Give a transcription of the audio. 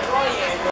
desarrollen.